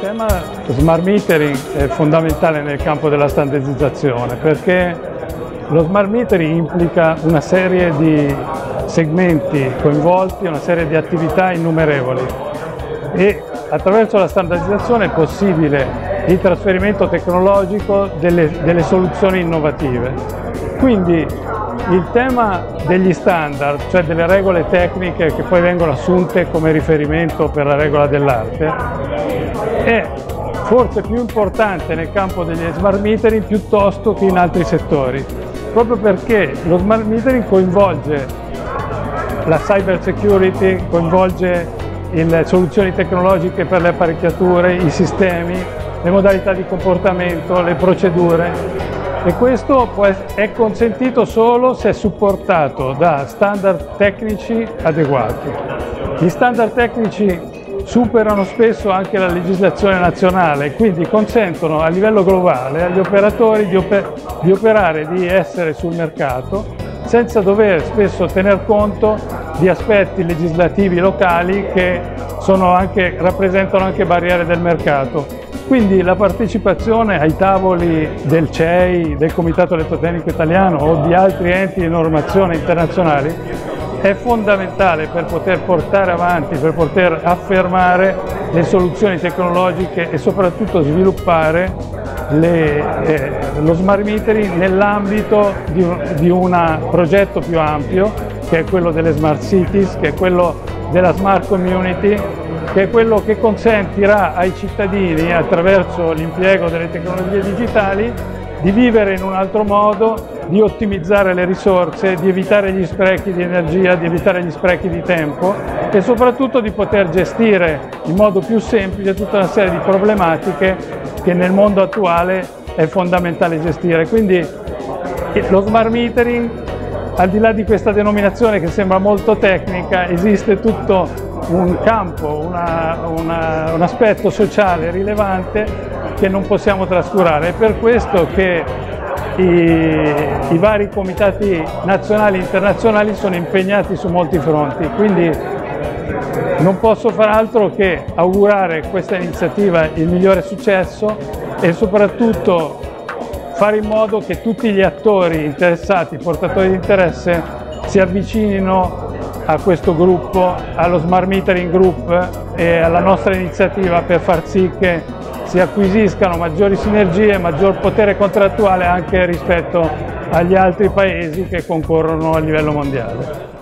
Il tema smart metering è fondamentale nel campo della standardizzazione perché lo smart metering implica una serie di segmenti coinvolti, una serie di attività innumerevoli e attraverso la standardizzazione è possibile il trasferimento tecnologico delle, delle soluzioni innovative. Quindi il tema degli standard, cioè delle regole tecniche che poi vengono assunte come riferimento per la regola dell'arte, è forse più importante nel campo degli smart metering piuttosto che in altri settori, proprio perché lo smart metering coinvolge la cyber security, coinvolge le soluzioni tecnologiche per le apparecchiature, i sistemi, le modalità di comportamento, le procedure e questo è consentito solo se supportato da standard tecnici adeguati. Gli standard tecnici superano spesso anche la legislazione nazionale, quindi consentono a livello globale agli operatori di, oper di operare, di essere sul mercato senza dover spesso tener conto di aspetti legislativi locali che anche, rappresentano anche barriere del mercato. Quindi la partecipazione ai tavoli del CEI, del Comitato Elettrotecnico Italiano o di altri enti di normazione internazionali è fondamentale per poter portare avanti, per poter affermare le soluzioni tecnologiche e soprattutto sviluppare le, eh, lo smart metering nell'ambito di di un progetto più ampio che è quello delle smart cities, che è quello della smart community che è quello che consentirà ai cittadini, attraverso l'impiego delle tecnologie digitali, di vivere in un altro modo, di ottimizzare le risorse, di evitare gli sprechi di energia, di evitare gli sprechi di tempo e soprattutto di poter gestire in modo più semplice tutta una serie di problematiche che nel mondo attuale è fondamentale gestire. Quindi lo smart metering, al di là di questa denominazione che sembra molto tecnica, esiste tutto un campo, una, una, un aspetto sociale rilevante che non possiamo trascurare. È per questo che i, i vari comitati nazionali e internazionali sono impegnati su molti fronti. Quindi non posso far altro che augurare a questa iniziativa il migliore successo e soprattutto fare in modo che tutti gli attori interessati, portatori di interesse, si avvicinino a questo gruppo, allo Smart Metering Group e alla nostra iniziativa per far sì che si acquisiscano maggiori sinergie maggior potere contrattuale anche rispetto agli altri paesi che concorrono a livello mondiale.